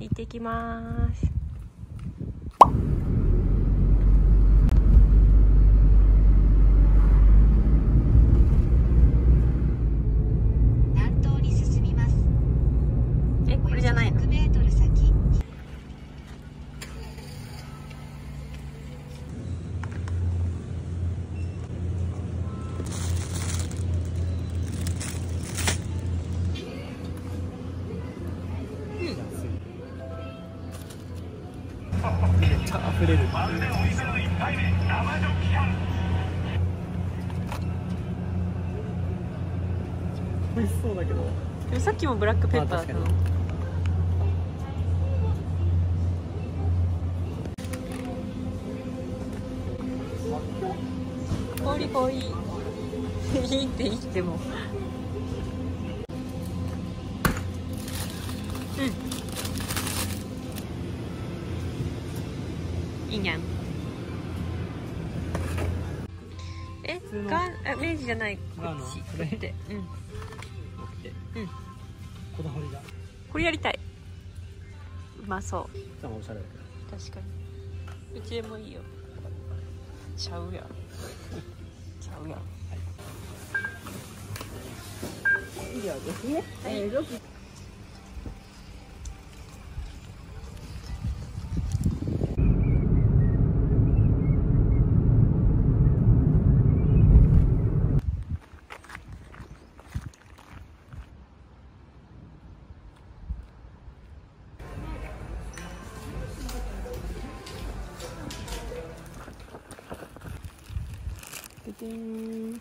行ってきます。っちゃ溢れる。美味しそうだけど。でもさっきもブラックペッパーだったの。あ確かポリポリ いいって言っても。うんじゃないこっちこれ？って。うん。でうん。こだわりがこれやりたい。うまそう。確かに。うちでもいいよ。ちゃうやん。ちゃうやん。以上ですね。えー、ロキ。ででーん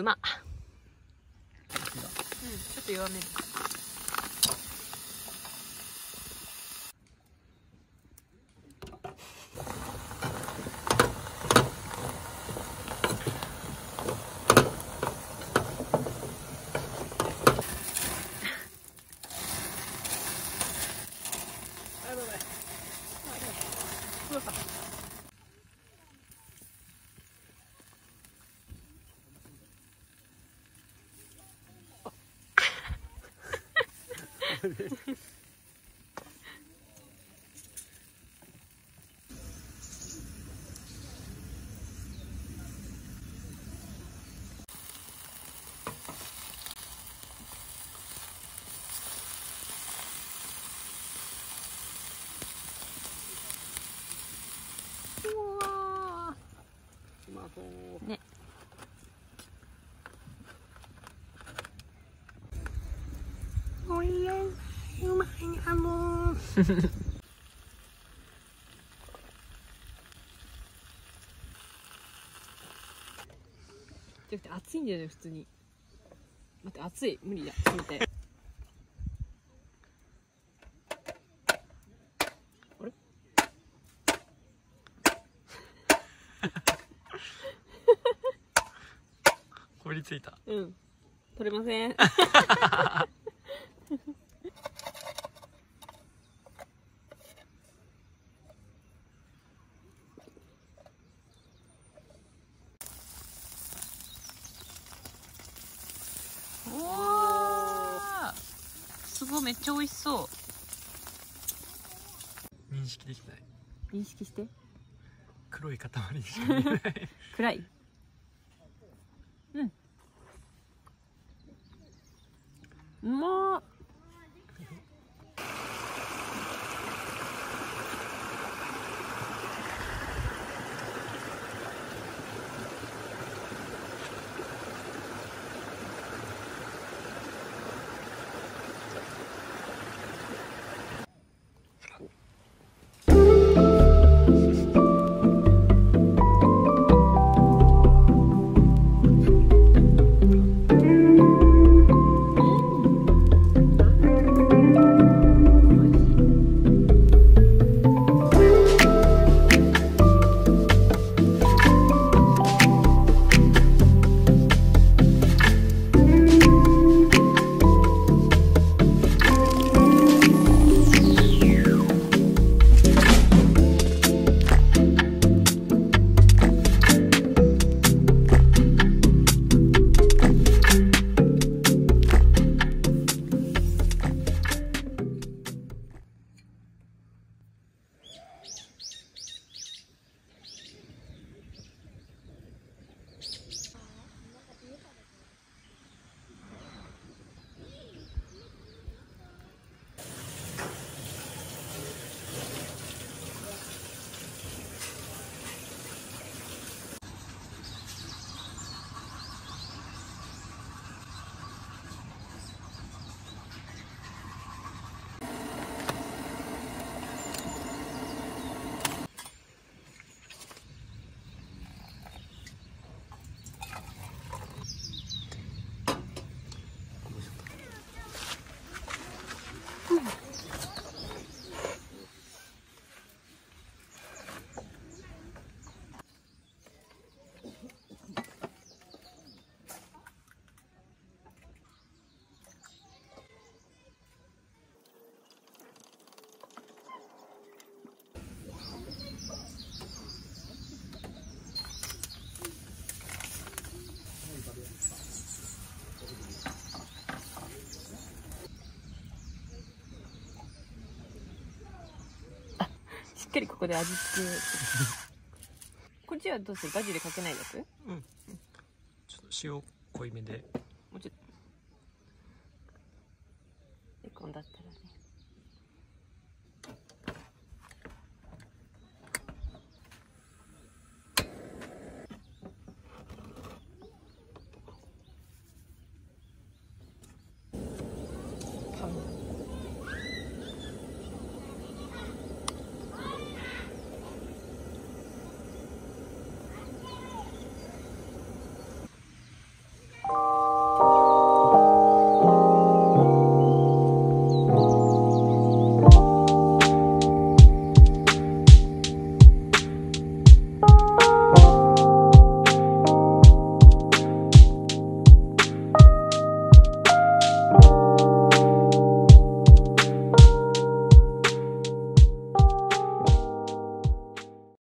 うまっうんちょっと弱める。うわうまそうね。じゃなくて暑いんだよね普通に。待って暑い。無理だ。冷たいあれ？こびりついた。うん。取れません ごい。めっちゃ美味しそう認識できない。認識して。黒い塊にしか見えない。暗い。うん。うまっかりここで味付け。こっちはどうする？バジルかけないやつうん。ちょっと塩濃いめで。